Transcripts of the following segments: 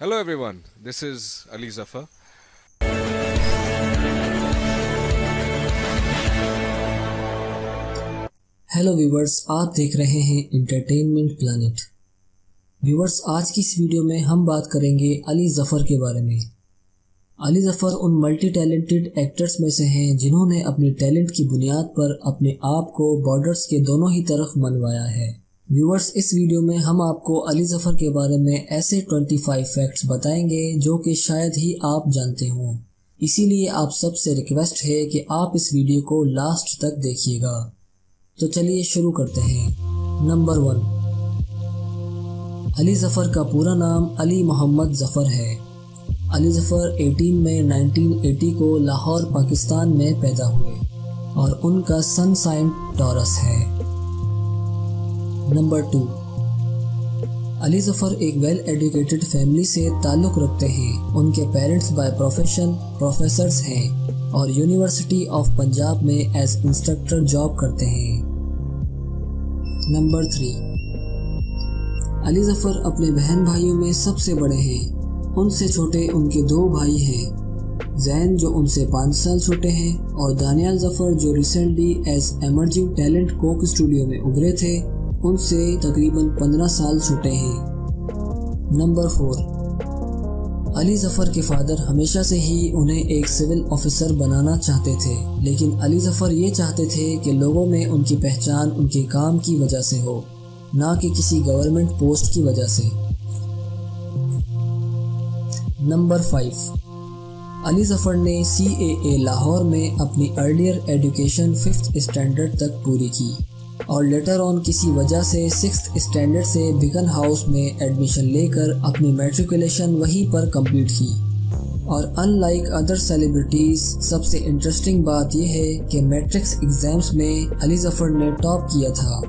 Hello everyone, this is Ali Zafar. Hello viewers آپ دیکھ رہے ہیں انٹرٹینمنٹ پلانٹ ویورز آج کی اس ویڈیو میں ہم بات کریں گے علی ظفر کے بارے میں. علی ظفر ان ملٹی ٹیلنٹڈ ایکٹرز میں سے ہیں جنہوں نے اپنی ٹیلنٹ کی بنیاد پر اپنے آپ کو بارڈرز کے دونوں ہی طرف منوایا ہے. ویورس اس ویڈیو میں ہم آپ کو علی ظفر کے بارے میں ایسے 25 فیکٹس بتائیں گے جو کہ شاید ہی آپ جانتے ہوں۔ اسی لیے آپ سب سے ریکویسٹ ہے کہ آپ اس ویڈیو کو لاسٹ تک دیکھیے گا۔ تو چلیے شروع کرتے ہیں۔ Number one. علی ظفر کا پورا نام علی محمد ظفر ہے۔ علی ظفر ایٹین میں نائنٹین ایٹی کو لاہور، پاکستان میں پیدا ہوئے اور ان کا سن سائن ٹورس ہے۔ Number two. علی ظفر ایک ویل ایڈوکیٹڈ فیملی سے تعلق رکھتے ہیں۔ ان کے پیرنٹس بائی پروفیشن پروفیسرز ہیں اور یونیورسٹی آف پنجاب میں ایز انسٹرکٹر جاب کرتے ہیں۔ Number three. علی ظفر اپنے بہن بھائیوں میں سب سے بڑے ہیں۔ ان سے چھوٹے ان کے دو بھائی ہیں۔ زین جو ان سے پانچ سال چھوٹے ہیں اور دانیال ظفر جو recently as emerging talent Coke studio میں ابھرے تھے۔ ان سے تقریباً پندرہ سال چھوٹے ہیں۔ نمبر فور، علی ظفر کے فادر ہمیشہ سے ہی انہیں ایک سول آفیسر بنانا چاہتے تھے، لیکن علی ظفر یہ چاہتے تھے کہ لوگوں میں ان کی پہچان ان کے کام کی وجہ سے ہو، نہ کہ کسی گورنمنٹ پوسٹ کی وجہ سے۔ نمبر فائیو، علی ظفر نے سی اے اے لاہور میں اپنی ارلیئر ایڈوکیشن ففتھ اسٹینڈرڈ تک پوری کی۔ اور لیٹر آن کسی وجہ سے سکس اسٹینڈر سے بگن ہاؤس میں ایڈمیشن لے کر اپنی میٹریکولیشن وہی پر کمپلیٹ کی۔ اور ان لائک ادر سیلیبریٹیز سب سے انٹرسٹنگ بات یہ ہے کہ میٹرکس ایگزامس میں علی ظفر نے ٹاپ کیا تھا۔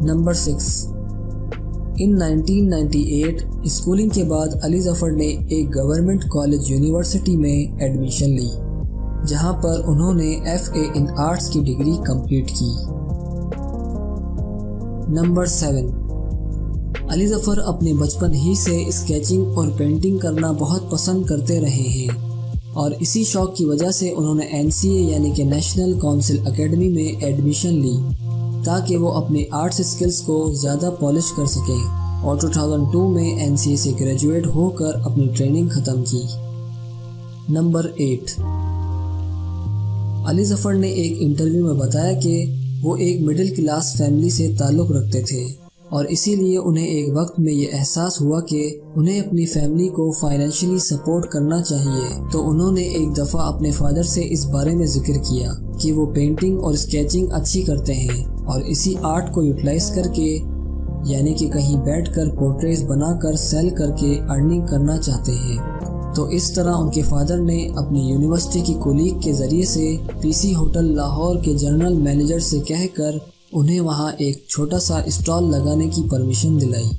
نمبر سکس ان 1998 اسکولنگ کے بعد علی ظفر نے ایک گورنمنٹ کالج یونیورسٹی میں ایڈمیشن لی۔ جہاں پر انہوں نے ایف اے ان آرٹس کی ڈگری کمپلیٹ کی۔ Number seven. علی ظفر اپنے بچپن ہی سے اسکیچنگ اور پینٹنگ کرنا بہت پسند کرتے رہے ہیں اور اسی شوق کی وجہ سے انہوں نے این سی اے یعنی کہ نیشنل کونسل اکیڈمی میں ایڈمیشن لی تاکہ وہ اپنے آرٹس اسکلز کو زیادہ پالش کر سکیں اور 2002 میں این سی اے سے گریجویٹ ہو کر اپنی ٹریننگ ختم کی۔ Number eight. علی ظفر نے ایک انٹرویو میں بتایا کہ وہ ایک مڈل کلاس فیملی سے تعلق رکھتے تھے اور اسی لیے انہیں ایک وقت میں یہ احساس ہوا کہ انہیں اپنی فیملی کو فائنینشلی سپورٹ کرنا چاہیے۔ تو انہوں نے ایک دفعہ اپنے فادر سے اس بارے میں ذکر کیا کہ وہ پینٹنگ اور اسکیچنگ اچھی کرتے ہیں اور اسی آرٹ کو یوٹیلائز کر کے یعنی کہ کہیں بیٹھ کر پورٹریز بنا کر سیل کر کے ارننگ کرنا چاہتے ہیں۔ تو اس طرح ان کے فادر نے اپنی یونیورسٹی کی کولیگ کے ذریعے سے پی سی ہوٹل لاہور کے جنرل مینیجر سے کہہ کر انہیں وہاں ایک چھوٹا سا اسٹال لگانے کی پرمیشن دلائی،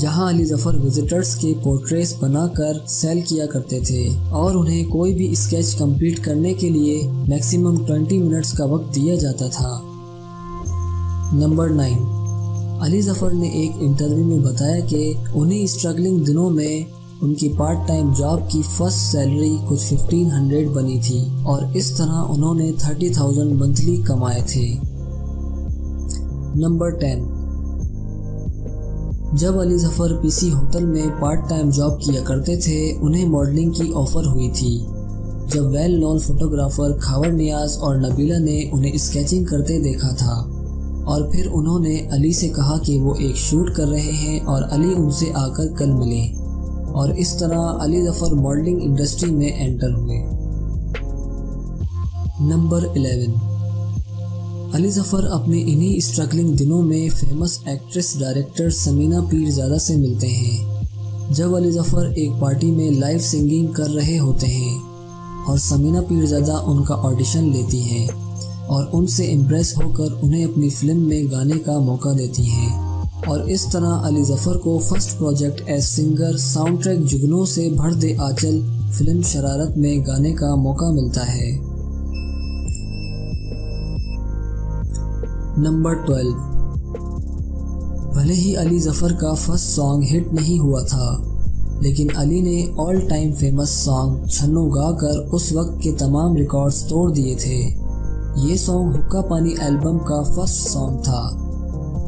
جہاں علی ظفر وزٹرز کے پورٹریس بنا کر سیل کیا کرتے تھے اور انہیں کوئی بھی اسکیچ کمپلیٹ کرنے کے لیے میکسیمم ٹوینٹی منٹس کا وقت دیا جاتا تھا۔ نمبر نائن، علی ظفر نے ایک انٹرویو میں بتایا کہ انہیں اسٹرگلنگ دنوں میں ان کی پارٹ ٹائم جاب کی فرس سیلری کچھ ففٹین ہنڈریڈ بنی تھی اور اس طرح انہوں نے تھرٹی تھاؤزینڈ منتھلی کمائے تھے۔ نمبر ٹین جب Ali Zafar P C hotel میں پارٹ ٹائم جاب کیا کرتے تھے، انہیں ماڈلنگ کی آفر ہوئی تھی۔ جب ویل نون فوٹوگرافر کھاور نیاز اور نبیلہ نے انہیں اسکیچنگ کرتے دیکھا تھا اور پھر انہوں نے علی سے کہا کہ وہ ایک شوٹ کر رہے ہیں اور علی ان سے آ کر کل ملیں۔ اور اس طرح علی ظفر ماڈلنگ انڈسٹری میں انٹر ہوئے۔ نمبر 11 علی ظفر اپنے انہی اسٹرگلنگ دنوں میں famous actress director Samina Pirzada سے ملتے ہیں۔ جب علی ظفر ایک پارٹی میں لائیو سنگنگ کر رہے ہوتے ہیں اور سمینہ پیرزادہ ان کا آڈیشن لیتی ہیں اور ان سے امپریس ہو کر انہیں اپنی فلم میں گانے کا موقع دیتی ہیں۔ اور اس طرح علی ظفر کو first project as singer sound track جگنوں سے بھر دے آچل فلم شرارت میں گانے کا موقع ملتا ہے۔ نمبر 12 بھلے ہی علی ظفر کا فرسٹ سانگ ہٹ نہیں ہوا تھا، لیکن علی نے all time famous song Channo گا کر اس وقت کے تمام ریکارڈز توڑ دیے تھے۔ یہ سانگ حکا پانی البم کا فرسٹ سانگ تھا۔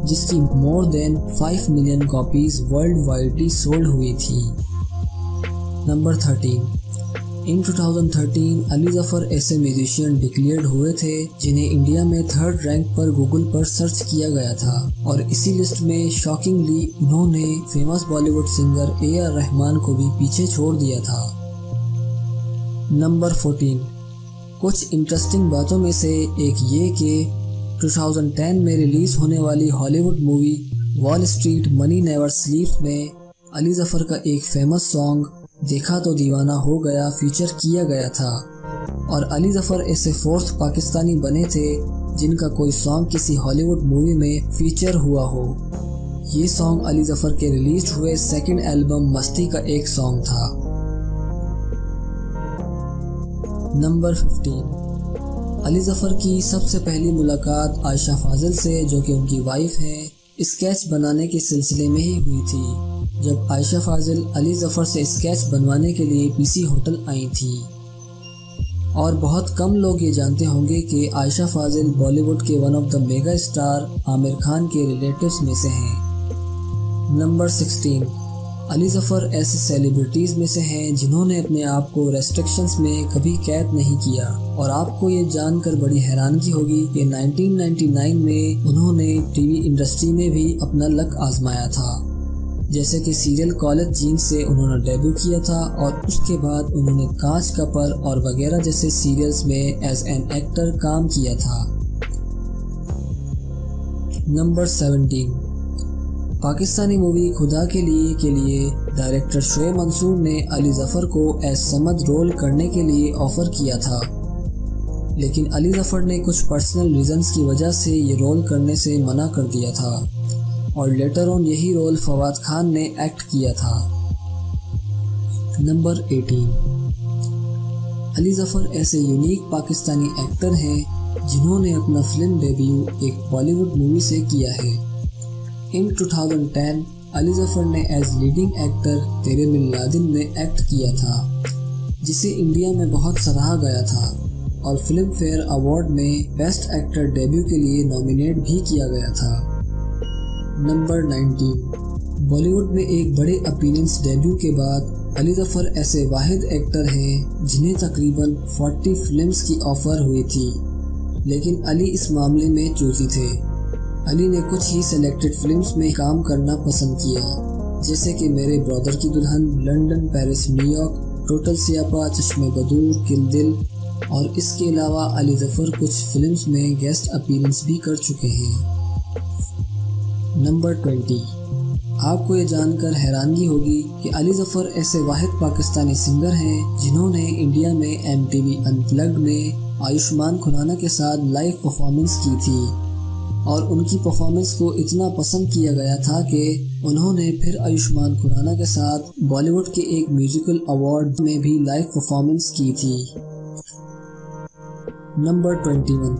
جس کی more than 5 million copies world widely sold ہوئی تھی۔ نمبر 13 ان 2013 علی ظفر ایسے میوزیشین ڈکلیئرڈ ہوئے تھے، جنہیں انڈیا میں تھرڈ رینک پر گوگل پر سرچ کیا گیا تھا۔ اور اسی لسٹ میں شاکنگلی انہوں نے famous Bollywood singer A R Rahman کو بھی پیچھے چھوڑ دیا تھا۔ نمبر 14 کچھ انٹرسٹنگ باتوں میں سے ایک یہ کہ 2010 میں ریلیز ہونے والی Hollywood movie wall street money never sleep میں علی ظفر کا ایک فیمس سانگ دیکھا تو دیوانہ ہو گیا فیچر کیا گیا تھا۔ اور علی ظفر ایسے فورتھ پاکستانی بنے تھے جن کا کوئی سانگ کسی ہالی ووڈ مووی میں فیچر ہوا ہو۔ یہ سانگ علی ظفر کے ریلیز ہوئے سیکنڈ البم مستی کا ایک سانگ تھا۔ نمبر 15 علی ظفر کی سب سے پہلی ملاقات عائشہ فاضل سے، جو کہ ان کی وائف ہے اسکیچ بنانے کے سلسلے میں ہی ہوئی تھی۔ جب عائشہ فاضل علی ظفر سے اسکیچ بنوانے کے لیے پی سی ہوٹل آئی تھی۔ اور بہت کم لوگ یہ جانتے ہوں گے کہ عائشہ فاضل بالی ووڈ کے one of the mega star Aamir Khan کے ریلیٹیوز میں سے ہیں۔ نمبر سکسٹین علی ظفر ایسے سیلیبریٹیز میں سے ہیں جنہوں نے اپنے آپ کو ریسٹرکشنز میں کبھی قید نہیں کیا۔ اور آپ کو یہ جان کر بڑی حیرانگی ہوگی کہ 1999 میں انہوں نے ٹی وی انڈسٹری میں بھی اپنا لک آزمایا تھا۔ جیسے کہ سیریل کالج جین سے انہوں نے ڈیبیو کیا تھا اور اس کے بعد انہوں نے کانچ کپر اور وغیرہ جیسے سیریلز میں ایز این ایکٹر کام کیا تھا۔ نمبر سیونٹین پاکستانی مووی خدا کے لیے کے لیے ڈائریکٹر شعیب منصور نے علی ظفر کو ایز سمد رول کرنے کے لیے آفر کیا تھا۔ لیکن علی ظفر نے کچھ پرسنل ریزنز کی وجہ سے یہ رول کرنے سے منع کر دیا تھا اور لیٹر آن یہی رول فواد خان نے ایکٹ کیا تھا۔ نمبر ایٹین علی ظفر ایسے یونیک پاکستانی ایکٹر ہیں جنہوں نے اپنا فلم ڈیبیو ایک بالی ووڈ مووی سے کیا ہے۔ ان 2010 علی ظفر نے ایز لیڈنگ ایکٹر تیرے ملادن میں ایکٹ کیا تھا، جسے انڈیا میں بہت سراہا گیا تھا، اور فلم فیئر ایوارڈ میں بیسٹ ایکٹر ڈیبیو کے لیے نامینیٹ بھی کیا گیا تھا۔ نمبر نائنٹین بالی ووڈ میں ایک بڑے اپیننس ڈیبیو کے بعد علی ظفر ایسے واحد ایکٹر ہیں جنہیں تقریباً فورٹی فلمز کی آفر ہوئی تھی، لیکن علی اس معاملے میں چوزی تھے۔ علی نے کچھ ہی سلیکٹڈ فلمز میں کام کرنا پسند کیا، جیسے کہ میرے برادر کی دلہن، London, Paris, New York, total Siyapaa Chashme Baddoor, کل دل، اور اس کے علاوہ علی ظفر کچھ فلمز میں گیسٹ اپیرنس بھی کر چکے ہیں۔ نمبر ٹوینٹی آپ کو یہ جان کر حیرانگی ہوگی کہ علی ظفر ایسے واحد پاکستانی سنگر ہیں جنہوں نے انڈیا میں ایم ٹی وی انپلگڈ میں آیوشمان کھنانا کے ساتھ لائیو پرفارمنس کی تھی۔ اور ان کی پرفارمنس کو اتنا پسند کیا گیا تھا کہ انہوں نے پھر آیوشمان کھنانا کے ساتھ بالی ووڈ کے ایک میوزیکل ایوارڈ میں بھی لائیو پرفارمنس کی تھی۔ نمبر ٹوینٹی ون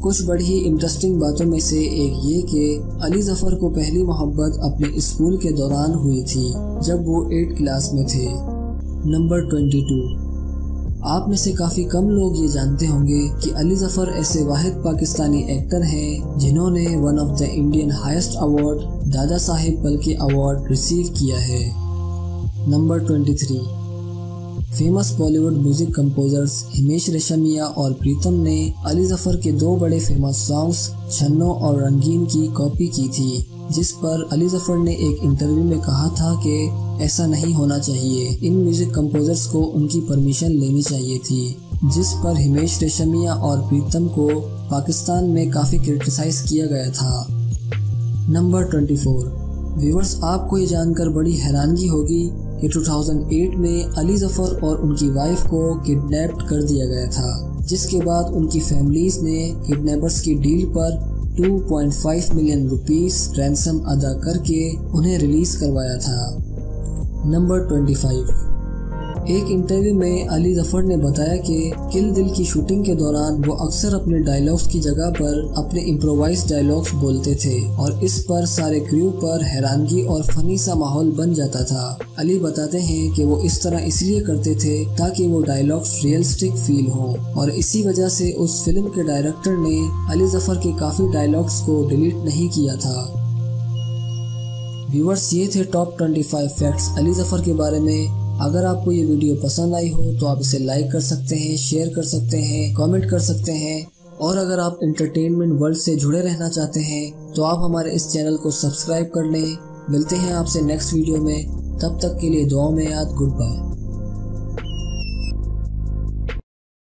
کچھ بڑی ہی انٹرسٹنگ باتوں میں سے ایک یہ کہ علی ظفر کو پہلی محبت اپنے اسکول کے دوران ہوئی تھی جب وہ ایٹ کلاس میں تھے۔ نمبر ٹوینٹی ٹو آپ میں سے کافی کم لوگ یہ جانتے ہوں گے کہ علی ظفر ایسے واحد پاکستانی ایکٹر ہیں جنہوں نے one of the Indian highest award Dada Saheb Phalke award receive کیا ہے۔ Number twenty three famous Bollywood music composers Himesh Reshammiya اور پریتم نے علی ظفر کے دو بڑے فیمس سانگز چھنو اور رنگین کی کاپی کی تھی، جس پر علی ظفر نے ایک انٹرویو میں کہا تھا کہ ایسا نہیں ہونا چاہیے۔ ان میوزک کمپوزرز کو ان کی پرمیشن لینی چاہیے تھی، جس پر ہمیش ریشمیا اور پریتم کو پاکستان میں کافی کرٹیسائز کیا گیا تھا۔ نمبر 24 ویورز آپ کو یہ جان کر بڑی حیرانگی ہوگی کہ 2008 میں علی ظفر اور ان کی وائف کو کڈنیپڈ کر دیا گیا تھا، جس کے بعد ان کی فیملیز نے کڈنیپرز کی ڈیل پر 2.5 ملین روپیز رینسم ادا کر کے انہیں ریلیز کروایا تھا۔ نمبر 25 ایک انٹرویو میں علی ظفر نے بتایا کہ کل دل کی شوٹنگ کے دوران وہ اکثر اپنے ڈائلاگز کی جگہ پر اپنے امپرووائز ڈائلاگز بولتے تھے اور اس پر سارے کریو پر حیرانگی اور فنی سا ماحول بن جاتا تھا۔ علی بتاتے ہیں کہ وہ اس طرح اس لیے کرتے تھے تاکہ وہ ڈائلاگز ریئلسٹک فیل ہوں اور اسی وجہ سے اس فلم کے ڈائریکٹر نے علی ظفر کے کافی ڈائلاگز کو ڈیلیٹ نہیں کیا تھا۔ ویورز، یہ تھے ٹاپ 25 فیکٹس علی ظفر کے بارے میں۔ اگر آپ کو یہ ویڈیو پسند آئی ہو تو آپ اسے لائک کر سکتے ہیں، شیئر کر سکتے ہیں، کامنٹ کر سکتے ہیں۔ اور اگر آپ انٹرٹینمنٹ ورلڈ سے جڑے رہنا چاہتے ہیں تو آپ ہمارے اس چینل کو سبسکرائب کر لیں۔ ملتے ہیں آپ سے نیکسٹ ویڈیو میں۔ تب تک کے لیے دعاؤں میں یاد گڈ بائے